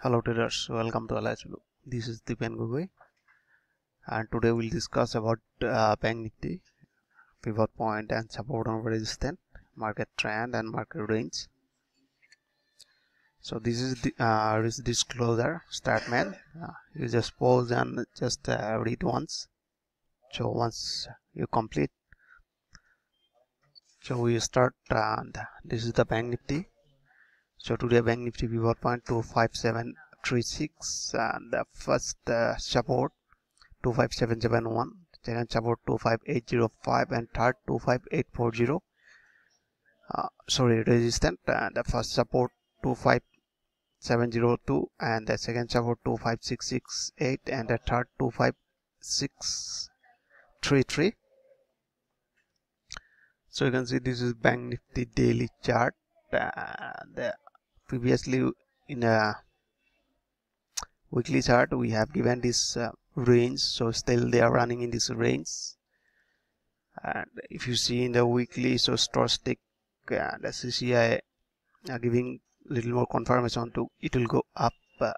Hello traders, welcome to Blue. This is Dipen Gugui and today we'll discuss about uh, Bank Nifty, pivot point and support and resistance, market trend and market range. So this is the uh, risk disclosure statement. Uh, you just pause and just uh, read once. So once you complete, so we start and this is the Bank Nifty so today bank nifty point 25736 and the first uh, support 25771 second support 25805 and third 25840 uh, sorry resistant and the first support 25702 and the second support 25668 and the third 25633 so you can see this is bank nifty daily chart uh, the previously in a weekly chart we have given this uh, range. So still they are running in this range. And if you see in the weekly so stochastic and the CCI are giving little more confirmation to it will go up. Uh,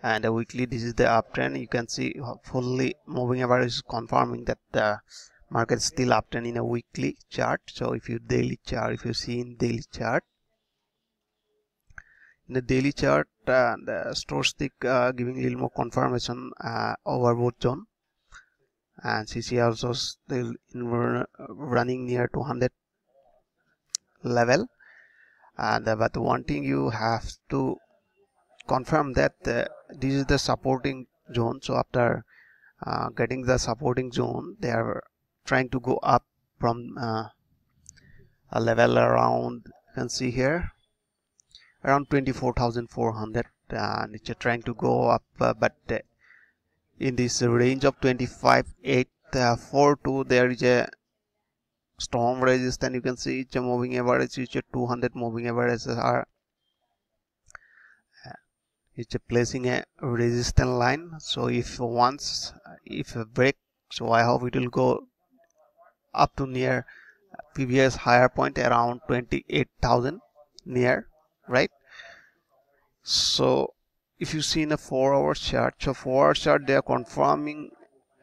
and the weekly this is the uptrend. You can see fully moving average is confirming that the market is still uptrend in a weekly chart. So if you daily chart if you see in daily chart in the daily chart uh, the stochastic uh, giving a little more confirmation uh, overbought zone. And CC also still running near 200 level. And uh, but one thing you have to confirm that uh, this is the supporting zone. So after uh, getting the supporting zone they are trying to go up from a level around you can see here around 24,400 and it's trying to go up uh, but uh, in this range of 25,842 uh, there is a strong resistance. You can see it's a moving average it's a 200 moving average are it's placing a resistance line. So if once if a break so i hope it will go up to near previous higher point around 28,000 near right? So if you see in a four hour chart so four hour chart they are confirming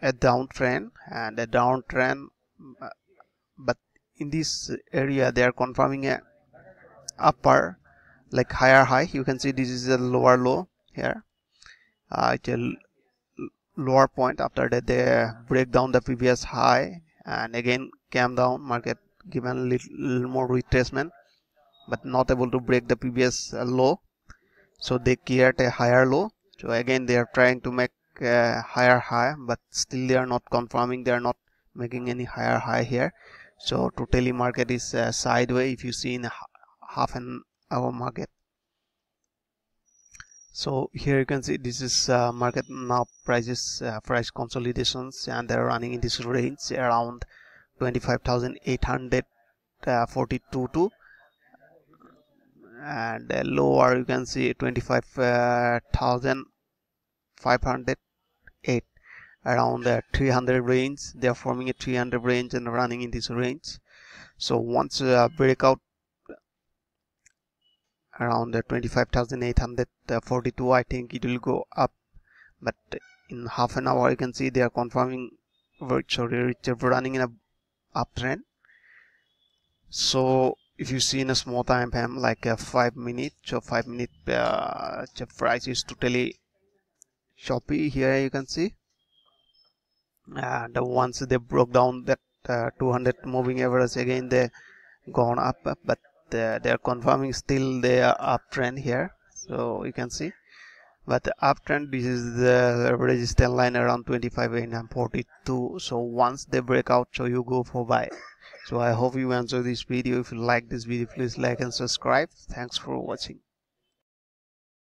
a downtrend and a downtrend uh, but in this area they are confirming a upper like higher high. You can see this is a lower low here. Uh, it's a lower point. After that they break down the previous high and again came down. Market given little more retracement but not able to break the previous uh, low so they create a higher low so again they are trying to make a higher high but still they are not confirming they are not making any higher high here. So totally market is uh, sideways if you see in half an hour market. So here you can see this is uh, market now prices uh, price consolidations and they're running in this range around 25,842 uh, to and uh, lower you can see 25,508 around the 300 range. They are forming a 300 range and running in this range. So once uh, breakout around the 25,842 I think it will go up. But in half an hour you can see they are confirming virtually running in a uptrend. So if you see in a small time frame like a five minute so five minute uh, price is totally choppy. Here you can see. And once they broke down that uh, 200 moving average again they gone up but uh, they are confirming still they are uptrend here. So you can see but the uptrend this is the resistance line around 25 and 42 so once they break out so you go for buy. So i hope you enjoy this video. If you like this video please like and subscribe. Thanks for watching